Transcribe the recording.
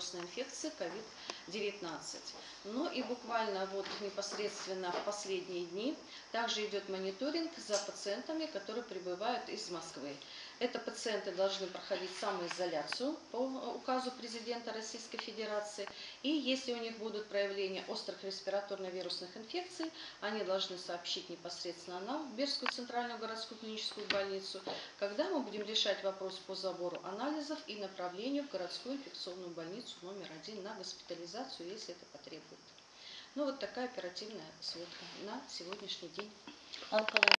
вирусной инфекции COVID-19. Ну и буквально вот непосредственно в последние дни также идет мониторинг за пациентами, которые прибывают из Москвы. Это пациенты должны проходить самоизоляцию по указу президента Российской Федерации. И если у них будут проявления острых респираторно-вирусных инфекций, они должны сообщить непосредственно нам, в Берскую центральную городскую клиническую больницу, когда мы будем решать вопрос по забору анализов и направлению в городскую инфекционную больницу номер один на госпитализацию, если это потребует. Ну вот такая оперативная сводка на сегодняшний день.